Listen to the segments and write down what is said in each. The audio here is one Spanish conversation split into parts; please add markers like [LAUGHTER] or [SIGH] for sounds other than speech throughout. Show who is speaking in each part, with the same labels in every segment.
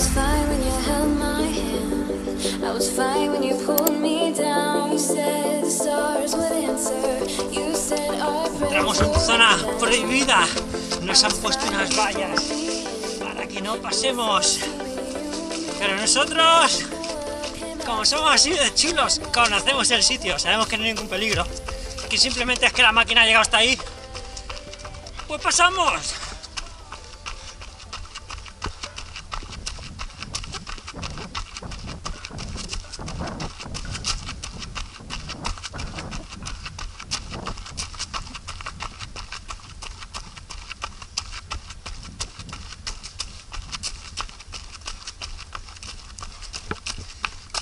Speaker 1: was fine when you held my hand. I was fine when you pulled me down. You said the stars would answer. You said our
Speaker 2: Entramos en zona prohibida. Nos han puesto unas vallas para que no pasemos. Pero nosotros, como somos así de chulos, conocemos el sitio, sabemos que no hay ningún peligro. Que simplemente es que la máquina ha llegado hasta ahí. Pues pasamos.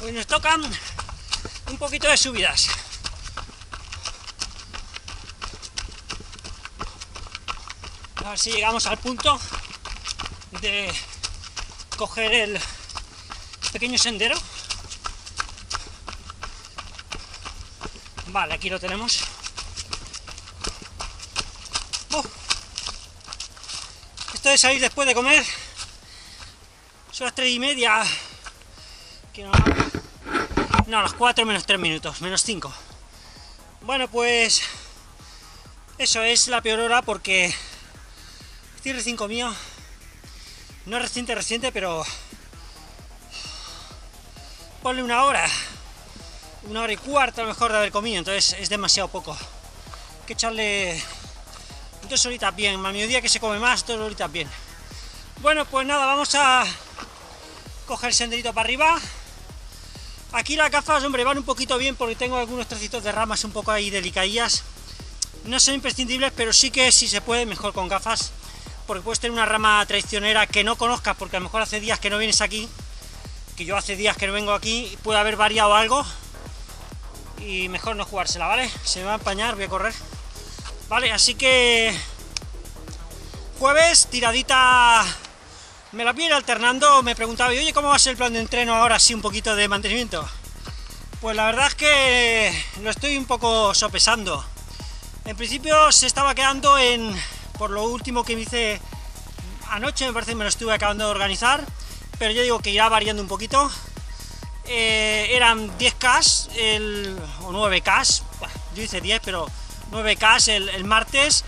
Speaker 2: Pues nos tocan un poquito de subidas. A ver si llegamos al punto de coger el pequeño sendero. Vale, aquí lo tenemos. Uf. Esto de salir después de comer. Son las tres y media. Que no, no, las 4 menos 3 minutos, menos 5. Bueno, pues eso es la peor hora porque estoy recién comido. No reciente, reciente, pero ponle una hora, una hora y cuarto a lo mejor de haber comido, entonces es demasiado poco. Hay que echarle dos horitas bien, a mediodía que se come más, dos horitas bien. Bueno, pues nada, vamos a coger el senderito para arriba. Aquí las gafas, hombre, van un poquito bien porque tengo algunos trocitos de ramas un poco ahí delicadillas. No son imprescindibles, pero sí que si se puede, mejor con gafas. Porque puedes tener una rama traicionera que no conozcas, porque a lo mejor hace días que no vienes aquí, que yo hace días que no vengo aquí, y puede haber variado algo. Y mejor no jugársela, ¿vale? Se me va a empañar, voy a correr. Vale, así que... Jueves, tiradita me la viene alternando, me preguntaba, oye, ¿cómo va a ser el plan de entreno ahora, así un poquito de mantenimiento? Pues la verdad es que lo estoy un poco sopesando. En principio se estaba quedando en, por lo último que me hice anoche, me parece que me lo estuve acabando de organizar, pero yo digo que irá variando un poquito. Eh, eran 10K el, o 9K, yo hice 10, pero 9K el, el martes,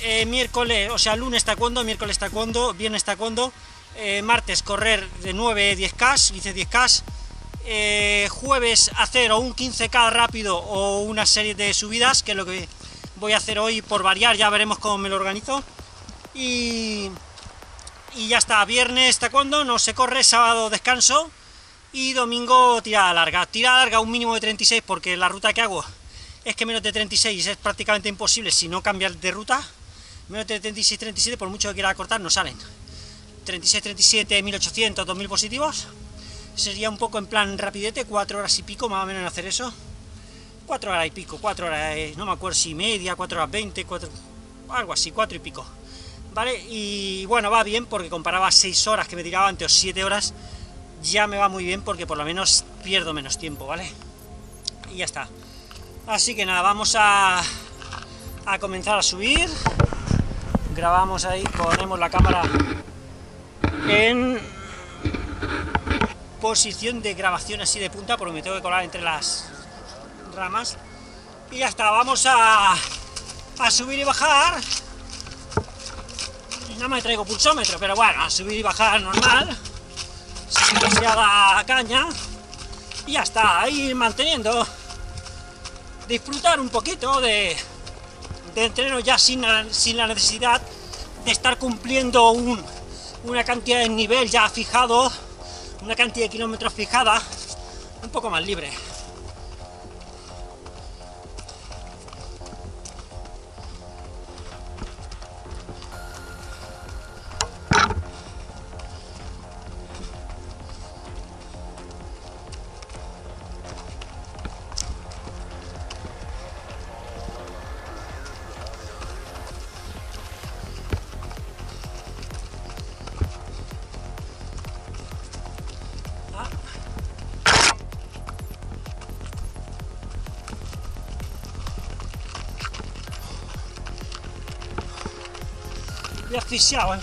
Speaker 2: eh, miércoles, o sea, lunes taekwondo, miércoles taekwondo, viernes taekwondo, eh, martes correr de 9 10K, hice 10K, eh, jueves hacer o un 15K rápido o una serie de subidas, que es lo que voy a hacer hoy por variar, ya veremos cómo me lo organizo. Y, y ya está, viernes taekwondo, no se corre, sábado descanso y domingo tirada larga. Tirada larga un mínimo de 36 porque la ruta que hago es que menos de 36 es prácticamente imposible si no cambiar de ruta. Menos de 36, 37, por mucho que quiera cortar, no salen. 36, 37, 1800, 2000 positivos. Sería un poco en plan rapidete, 4 horas y pico más o menos en hacer eso. 4 horas y pico, 4 horas, eh, no me acuerdo si media, 4 horas 20, 4, algo así, 4 y pico. ¿Vale? Y bueno, va bien porque comparaba 6 horas que me tiraba antes o 7 horas, ya me va muy bien porque por lo menos pierdo menos tiempo, ¿vale? Y ya está. Así que nada, vamos a, a comenzar a subir. Grabamos ahí, ponemos la cámara en posición de grabación así de punta, porque me tengo que colar entre las ramas. Y ya está, vamos a, a subir y bajar. No me traigo pulsómetro, pero bueno, a subir y bajar normal, sin demasiada caña. Y ya está, ahí manteniendo. Disfrutar un poquito de, de entreno ya sin, sin la necesidad de estar cumpliendo un, una cantidad de nivel ya fijado, una cantidad de kilómetros fijada, un poco más libre. jak ty siałem.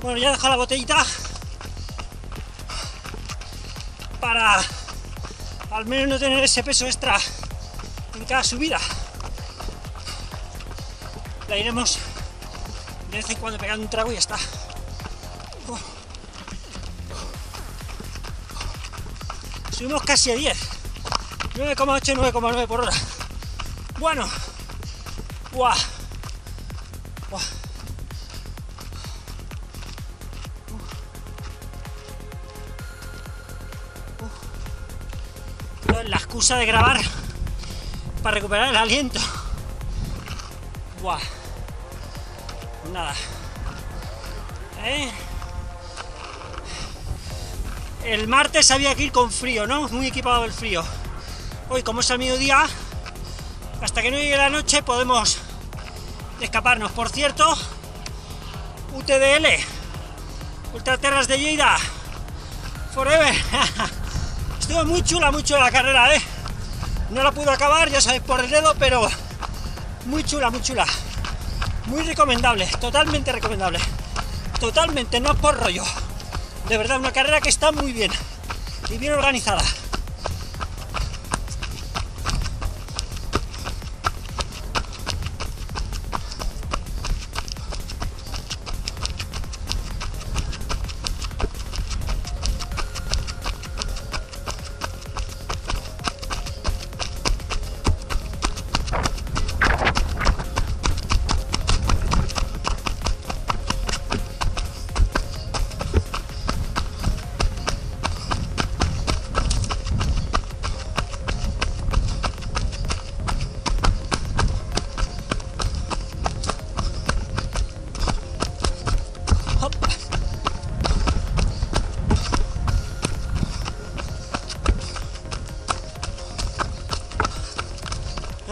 Speaker 2: Bueno, ya dejo la botellita para al menos no tener ese peso extra en cada subida. La iremos de vez en cuando pegando un trago y ya está. Subimos casi a 10. 9,8, 9,9 por hora. Bueno. Buah. Buah. La excusa de grabar para recuperar el aliento. Buah. Nada. ¿Eh? El martes había que ir con frío, ¿no? Muy equipado del frío. Hoy, como es el mediodía, hasta que no llegue la noche podemos escaparnos. Por cierto, UTDL, Ultraterras de Lleida, Forever. [LAUGHS] Estuvo muy chula, muy chula la carrera, ¿eh? No la pude acabar, ya sabéis, por el dedo, pero muy chula, muy chula. Muy recomendable, totalmente recomendable. Totalmente, no por rollo. De verdad, una carrera que está muy bien y bien organizada.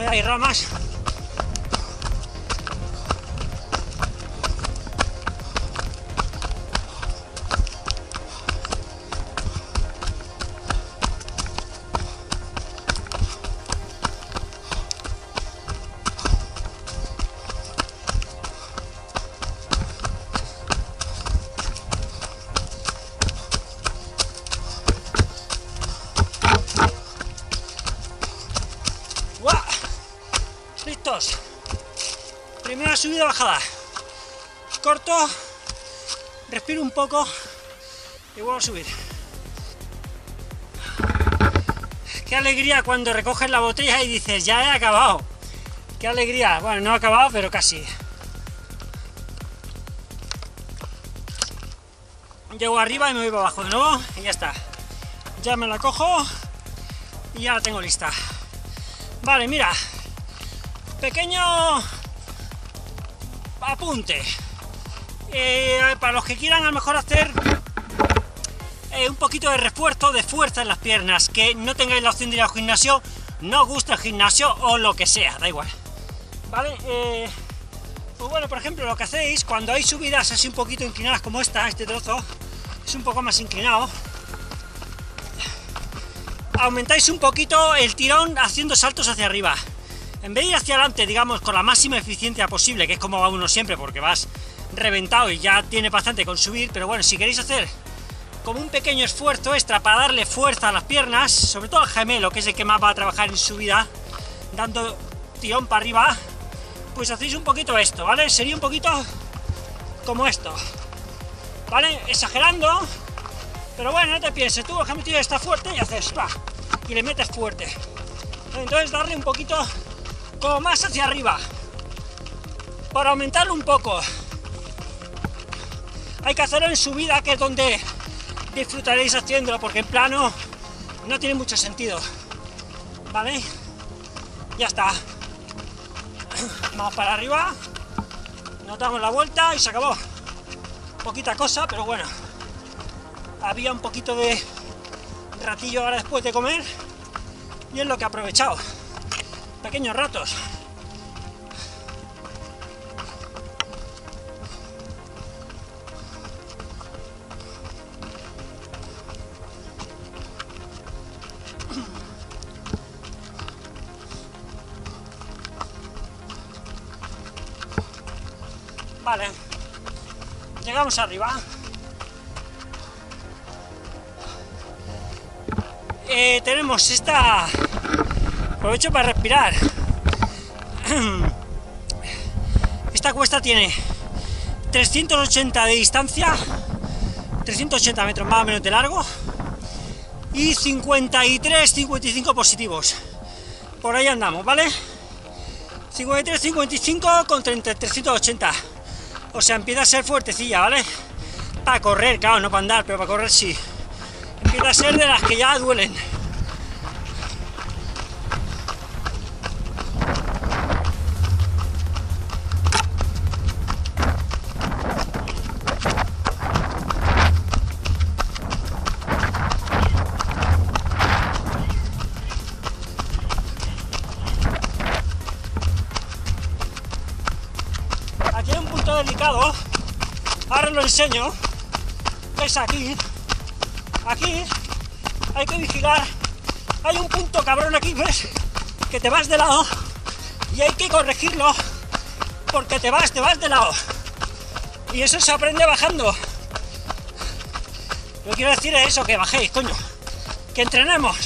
Speaker 2: Hay ramas. Primera subida bajada. Corto, respiro un poco y vuelvo a subir. Qué alegría cuando recoges la botella y dices, ya he acabado. Qué alegría. Bueno, no he acabado, pero casi. Llego arriba y me voy para abajo de nuevo y ya está. Ya me la cojo y ya la tengo lista. Vale, mira. Pequeño apunte. Eh, para los que quieran a lo mejor hacer eh, un poquito de refuerzo de fuerza en las piernas, que no tengáis la opción de ir al gimnasio, no os gusta el gimnasio o lo que sea, da igual. Vale, eh, pues bueno, por ejemplo, lo que hacéis cuando hay subidas así un poquito inclinadas como esta, este trozo, es un poco más inclinado, aumentáis un poquito el tirón haciendo saltos hacia arriba. En vez de ir hacia adelante, digamos, con la máxima eficiencia posible, que es como va uno siempre, porque vas reventado y ya tiene bastante con subir, pero bueno, si queréis hacer como un pequeño esfuerzo extra para darle fuerza a las piernas, sobre todo al gemelo, que es el que más va a trabajar en subida, dando tirón para arriba, pues hacéis un poquito esto, ¿vale? Sería un poquito como esto, ¿vale? Exagerando, pero bueno, no te pienses, tú el gemelo está fuerte y haces, ¡pa! y le metes fuerte. Entonces darle un poquito como más hacia arriba, para aumentarlo un poco. Hay que hacerlo en subida, que es donde disfrutaréis haciéndolo, porque en plano no tiene mucho sentido. ¿Vale? Ya está. Vamos para arriba, nos damos la vuelta y se acabó. Poquita cosa, pero bueno. Había un poquito de ratillo ahora después de comer y es lo que he aprovechado. Pequeños ratos. Vale. Llegamos arriba. Eh, tenemos esta... Aprovecho para respirar. Esta cuesta tiene 380 de distancia, 380 metros más o menos de largo y 53, 55 positivos. Por ahí andamos, ¿vale? 53, 55 con 30, 380. O sea, empieza a ser fuertecilla, ¿vale? Para correr, claro, no para andar, pero para correr sí. Empieza a ser de las que ya duelen. Enseño. Es aquí. Aquí hay que vigilar. Hay un punto cabrón aquí, ¿ves? Que te vas de lado y hay que corregirlo porque te vas, te vas de lado. Y eso se aprende bajando. Lo que quiero decir es eso, que bajéis, coño. Que entrenemos.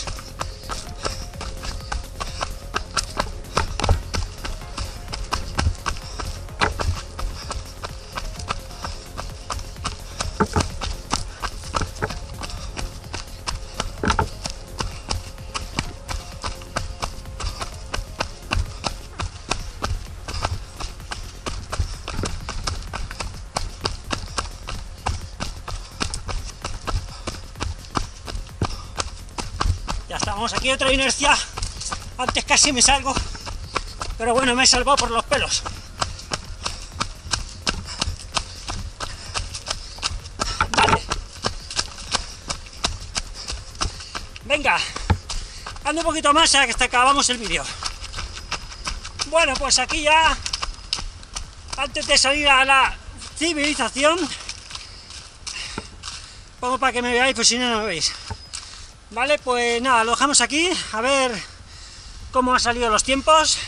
Speaker 2: Aquí otra inercia. Antes casi me salgo. Pero bueno, me he salvado por los pelos. Vale. Venga. Ando un poquito más hasta que acabamos el vídeo. Bueno, pues aquí ya, antes de salir a la civilización, pongo para que me veáis, pues si no, no me veis. Vale, pues nada, lo dejamos aquí, a ver cómo han salido los tiempos.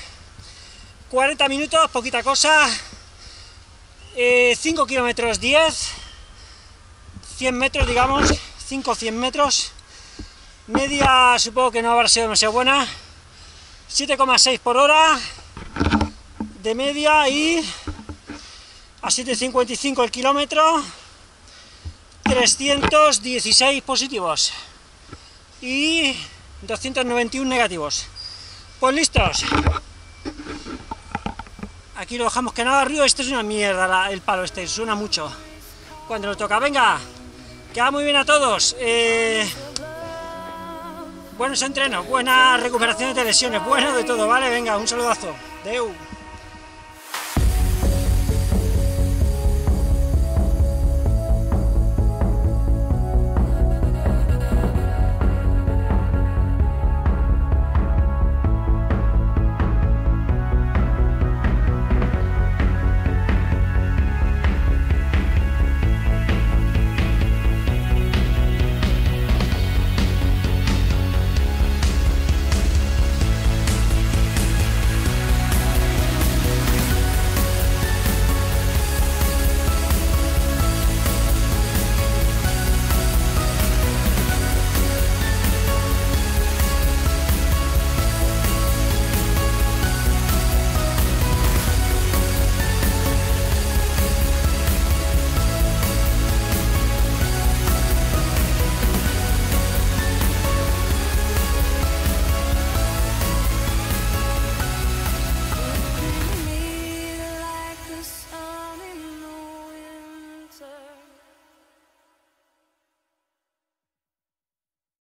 Speaker 2: 40 minutos, poquita cosa. Eh, 5 kilómetros 10, 100 metros, digamos, 5 100 metros. Media supongo que no habrá sido demasiado buena. 7,6 por hora de media y a 7,55 el kilómetro. 316 positivos y 291 negativos. Pues listos. Aquí lo dejamos que nada arriba. Esto es una mierda la- el palo este, suena mucho. Cuando lo toca, venga. Queda muy bien a todos. Eh, buenos entrenos, buena recuperación de lesiones, bueno de todo, ¿vale? Venga, un saludazo. Deu.